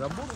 Zaburu.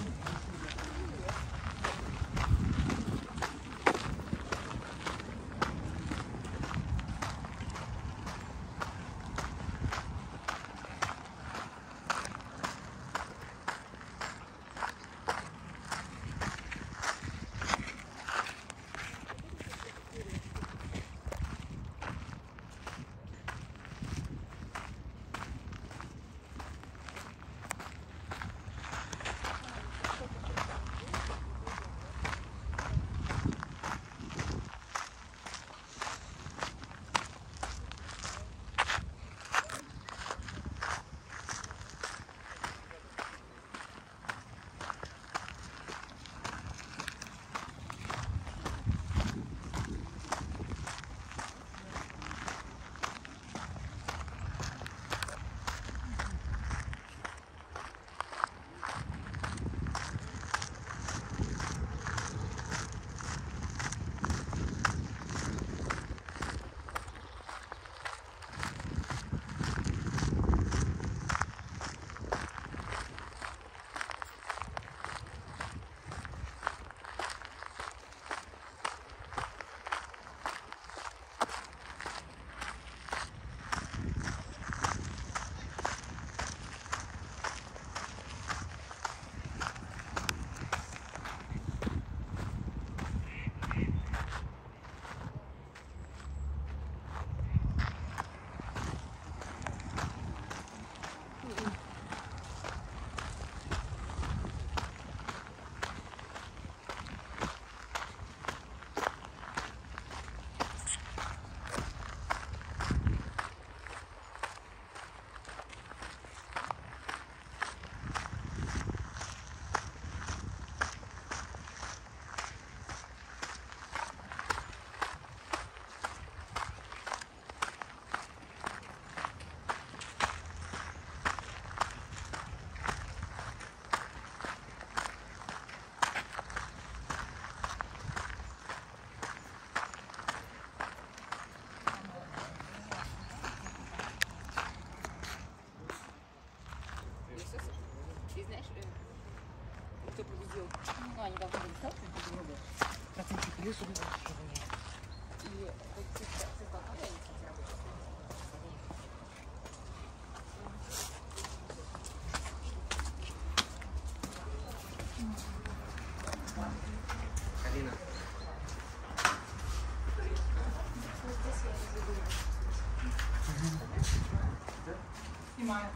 Знаешь, э, кто победил? Ну, они должны были сталкиваться друг друга. Процентик И цвета, цвета когда они, кстати, рабочие? Алина. Снимаю.